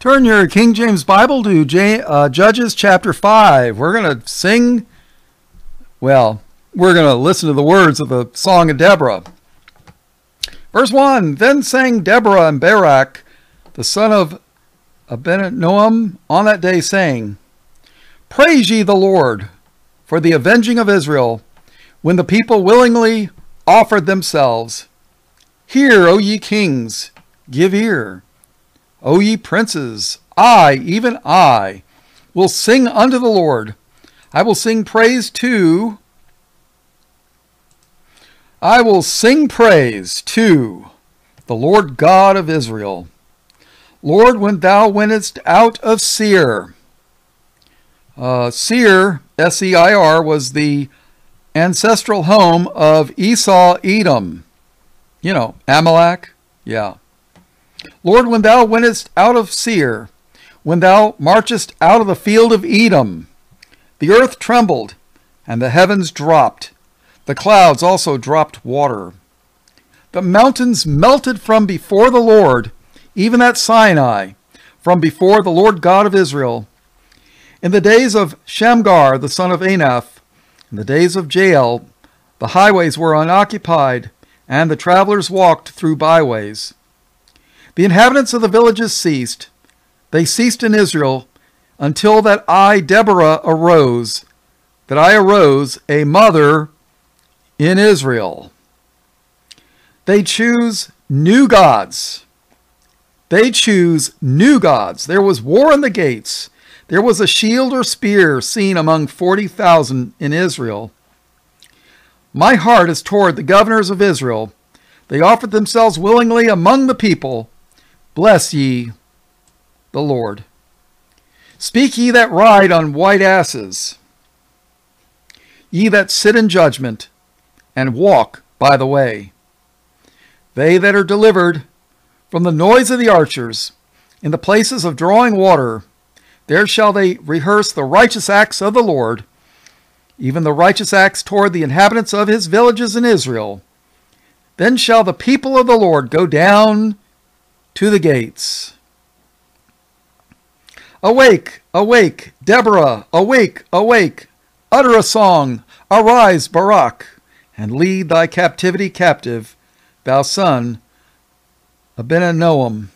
Turn your King James Bible to J- uh, Judges chapter 5. We're going to sing, well, we're going to listen to the words of the Song of Deborah. Verse 1 Then sang Deborah and Barak, the son of Abinoam, on that day, saying, Praise ye the Lord for the avenging of Israel, when the people willingly offered themselves. Hear, O ye kings, give ear. O ye princes, I, even I, will sing unto the Lord. I will sing praise to, I will sing praise to the Lord God of Israel. Lord, when thou wentest out of Seir, uh, Seir, S E I R, was the ancestral home of Esau Edom. You know, Amalek. Yeah. Lord, when thou wentest out of Seir, when thou marchest out of the field of Edom, the earth trembled, and the heavens dropped. The clouds also dropped water. The mountains melted from before the Lord, even at Sinai, from before the Lord God of Israel. In the days of Shamgar, the son of Anath, in the days of Jael, the highways were unoccupied, and the travelers walked through byways. The inhabitants of the villages ceased. They ceased in Israel until that I, Deborah, arose, that I arose, a mother in Israel. They choose new gods. They choose new gods. There was war in the gates. There was a shield or spear seen among 40,000 in Israel. My heart is toward the governors of Israel. They offered themselves willingly among the people. Bless ye the Lord. Speak ye that ride on white asses, ye that sit in judgment, and walk by the way. They that are delivered from the noise of the archers, in the places of drawing water, there shall they rehearse the righteous acts of the Lord, even the righteous acts toward the inhabitants of his villages in Israel. Then shall the people of the Lord go down to the gates. Awake, awake, Deborah, awake, awake, utter a song, arise, Barak, and lead thy captivity captive, thou son of.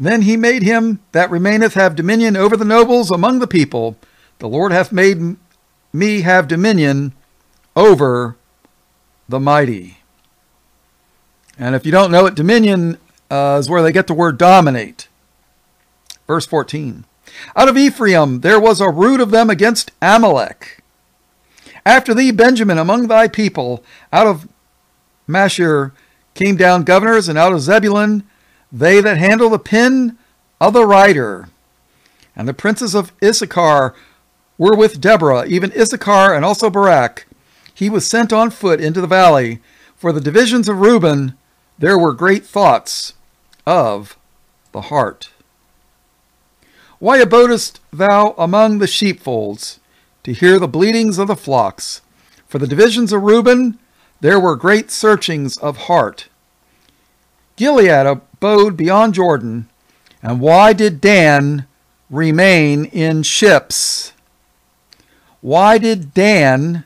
Then he made him that remaineth have dominion over the nobles among the people. The Lord hath made me have dominion over the mighty. And if you don't know it, dominion uh, is where they get the word dominate. Verse 14 Out of Ephraim there was a root of them against Amalek. After thee, Benjamin, among thy people, out of Machir came down governors, and out of Zebulun they that handle the pen of the writer. And the princes of Issachar were with Deborah, even Issachar and also Barak. He was sent on foot into the valley. For the divisions of Reuben there were great thoughts of the heart. Why abodest thou among the sheepfolds to hear the bleatings of the flocks? For the divisions of Reuben there were great searchings of heart. Gilead abode beyond Jordan, and why did Dan remain in ships? Why did Dan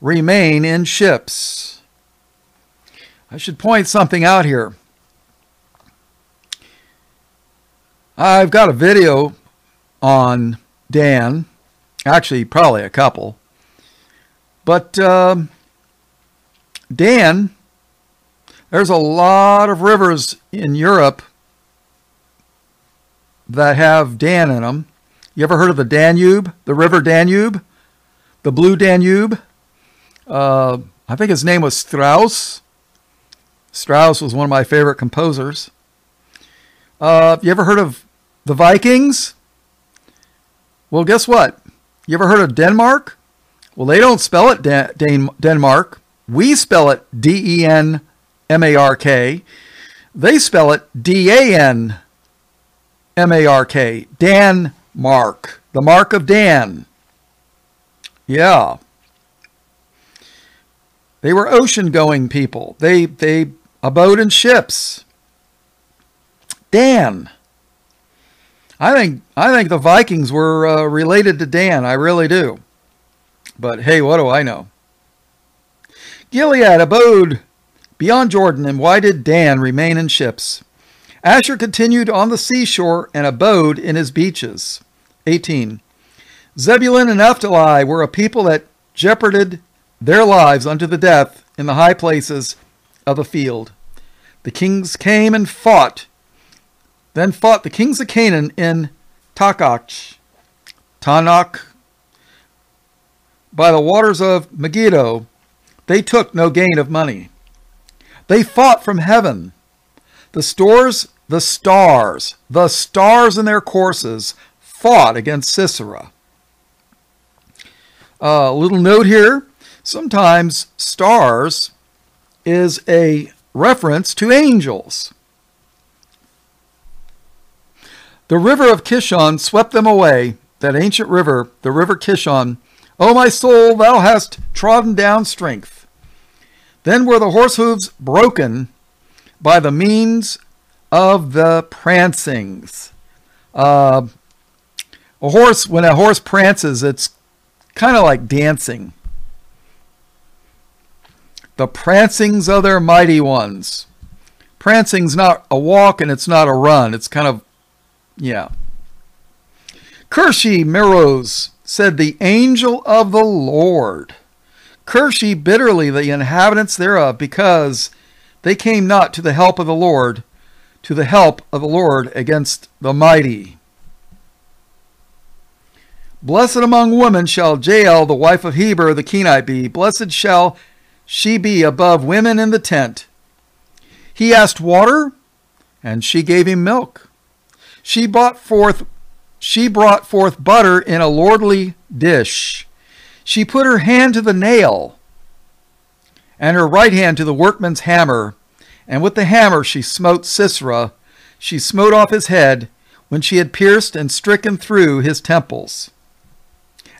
remain in ships? I should point something out here. I've got a video on Dan, actually, probably a couple. But uh, Dan, there's a lot of rivers in Europe that have Dan in them. You ever heard of the Danube, the River Danube, the Blue Danube? Uh, I think his name was Strauss. Strauss was one of my favorite composers. Uh, you ever heard of the Vikings? Well, guess what? You ever heard of Denmark? Well, they don't spell it Dan- Dan- Denmark. We spell it D E N M A R K. They spell it D A N M A R K. Dan Mark. The mark of Dan. Yeah. They were ocean going people. They they abode in ships. Dan. I think I think the Vikings were uh, related to Dan. I really do. But hey, what do I know? Gilead abode beyond Jordan, and why did Dan remain in ships? Asher continued on the seashore and abode in his beaches. 18. Zebulun and Naphtali were a people that jeoparded their lives unto the death in the high places of the field. The kings came and fought, then fought the kings of Canaan in Takach, Taanach, by the waters of Megiddo. They took no gain of money. They fought from heaven. The stores, the stars, the stars in their courses fought against Sisera. A uh, little note here sometimes stars is a reference to angels. The river of Kishon swept them away, that ancient river, the river Kishon. O my soul, thou hast trodden down strength. Then were the horse hooves broken by the means of the prancings. Uh, a horse, when a horse prances, it's kind of like dancing. The prancings of their mighty ones. Prancing's not a walk and it's not a run. It's kind of, yeah. Curse Meroz, said the angel of the Lord. Ye bitterly the inhabitants thereof, because they came not to the help of the Lord, to the help of the Lord against the mighty. Blessed among women shall Jael, the wife of Heber the Kenite, be. Blessed shall she be above women in the tent. He asked water, and she gave him milk. She brought forth she brought forth butter in a lordly dish. She put her hand to the nail, and her right hand to the workman's hammer, and with the hammer she smote Sisera. She smote off his head when she had pierced and stricken through his temples.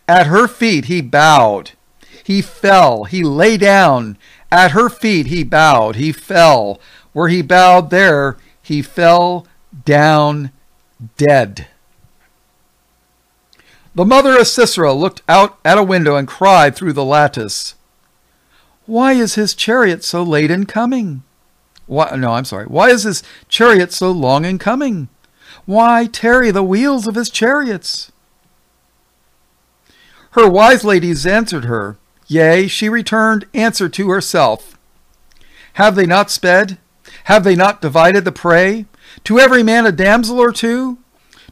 At her feet he bowed. He fell. He lay down. At her feet he bowed. He fell. Where he bowed, there he fell down dead. The mother of Sisera looked out at a window and cried through the lattice, Why is his chariot so late in coming? Why, no, I'm sorry. Why is his chariot so long in coming? Why tarry the wheels of his chariots? Her wise ladies answered her, Yea, she returned answer to herself. Have they not sped? Have they not divided the prey? To every man a damsel or two?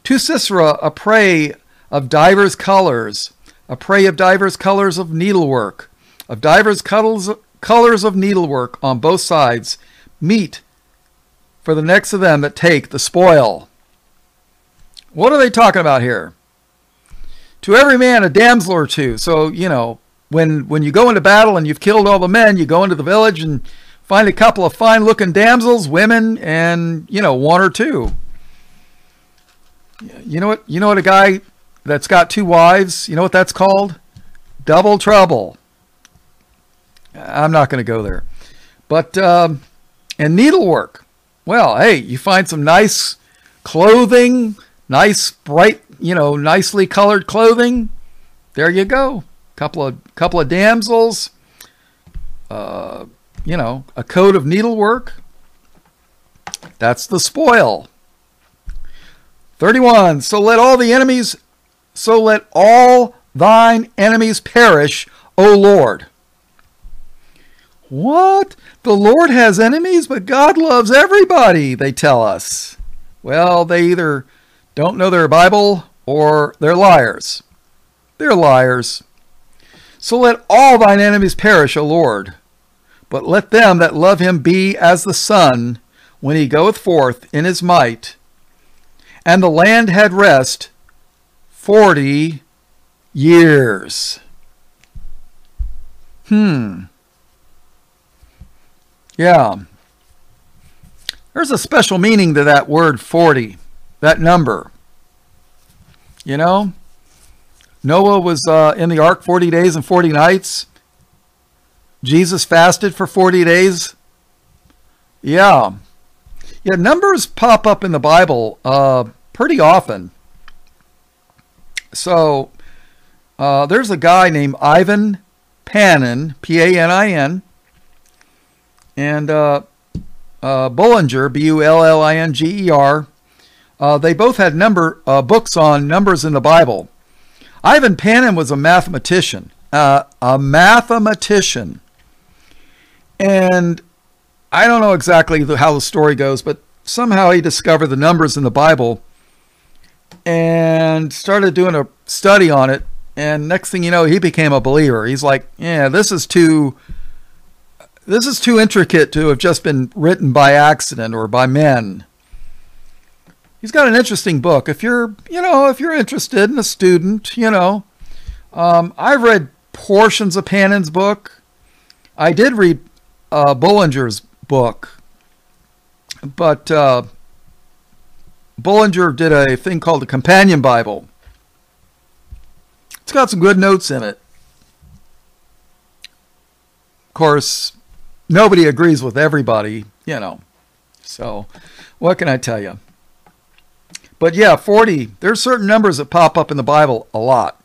To Sisera a prey of divers colors, a prey of divers colors of needlework, of divers colors, colors of needlework on both sides, meet for the necks of them that take the spoil. What are they talking about here? to every man a damsel or two. So, you know, when when you go into battle and you've killed all the men, you go into the village and find a couple of fine looking damsels, women, and you know, one or two. You know what you know what a guy that's got two wives, you know what that's called? Double trouble. I'm not going to go there. But um, and needlework. Well, hey, you find some nice clothing, nice bright you know, nicely colored clothing. There you go. Couple of couple of damsels. Uh, you know, a coat of needlework. That's the spoil. 31. So let all the enemies, so let all thine enemies perish, O Lord. What? The Lord has enemies, but God loves everybody, they tell us. Well, they either don't know their Bible or they're liars. They're liars. So let all thine enemies perish, O Lord. But let them that love him be as the sun when he goeth forth in his might. And the land had rest forty years. Hmm. Yeah. There's a special meaning to that word 40 that number. You know, Noah was uh, in the ark 40 days and 40 nights. Jesus fasted for 40 days. Yeah. Yeah, numbers pop up in the Bible uh, pretty often. So uh, there's a guy named Ivan Panin, P A N I N, and uh, uh, Bullinger, B U L L I N G E R. Uh, they both had number uh, books on numbers in the Bible. Ivan Panin was a mathematician, uh, a mathematician, and I don't know exactly how the story goes, but somehow he discovered the numbers in the Bible and started doing a study on it. And next thing you know, he became a believer. He's like, "Yeah, this is too." This is too intricate to have just been written by accident or by men. He's got an interesting book. If you're, you know, if you're interested in a student, you know, um, I've read portions of Panin's book. I did read uh, Bullinger's book, but uh, Bullinger did a thing called the Companion Bible. It's got some good notes in it. Of course, nobody agrees with everybody, you know. So, what can I tell you? But yeah, 40, there's certain numbers that pop up in the Bible a lot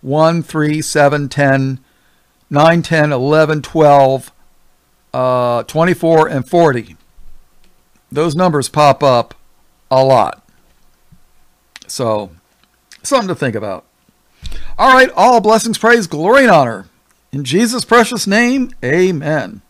1, 3, 7, 10, 9, 10, 11, 12, uh, 24, and 40. Those numbers pop up a lot. So, something to think about. All right, all blessings, praise, glory, and honor. In Jesus' precious name, amen.